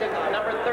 Number